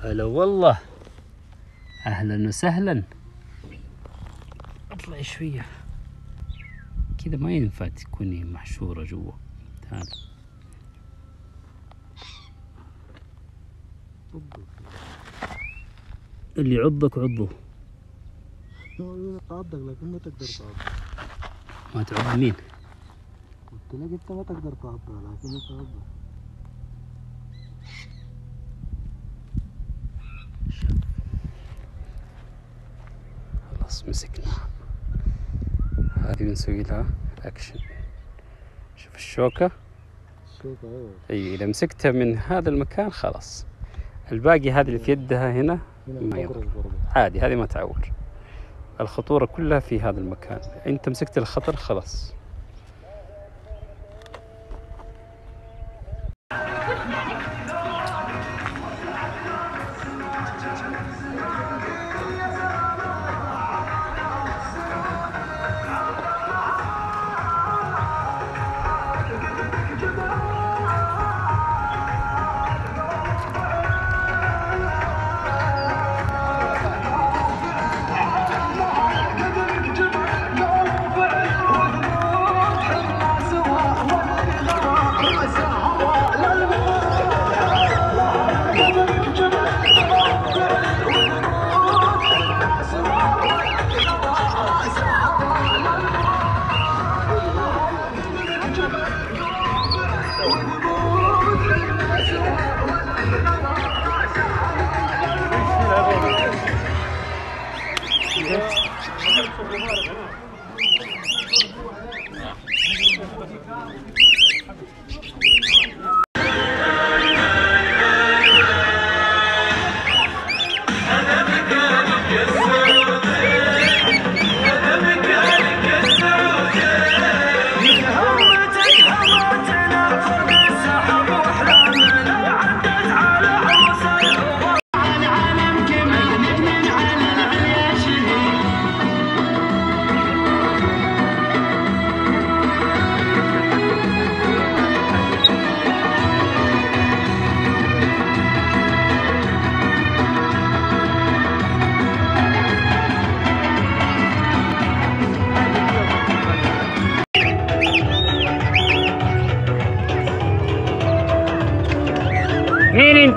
هلا والله. أهلا وسهلا. اطلعي شوية. كذا ما ينفع تكوني محشورة جوا. تعال اللي يعضك عضه تعضك لكن ما تقدر تعض ما تعض مين؟ قلت لك أنت ما تقدر تعضها لكن أنت خلاص مسكناها هذه بنسوي لها اكشن شوف الشوكة. شوف أيوه. أي إذا مسكتها من هذا المكان خلاص. الباقي هذه اللي في يدها هنا ما عادي هذه ما تعور. الخطورة كلها في هذا المكان. أنت مسكت الخطر خلاص. Thank you.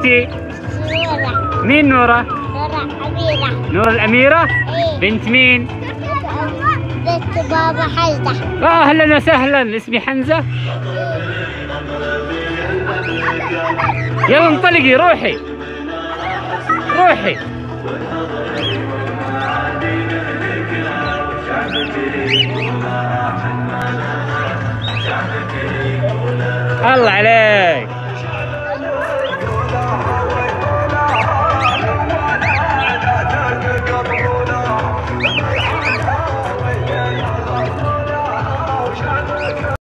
أنت؟ نورة مين نورة؟ نورة أميرة نور الأميرة؟ إيه بنت مين؟ بنت بابا آه، أهلا وسهلا اسمي حمزة يلا انطلقي روحي روحي الله عليك